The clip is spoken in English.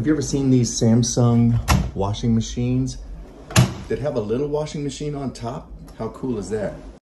Have you ever seen these Samsung washing machines that have a little washing machine on top? How cool is that?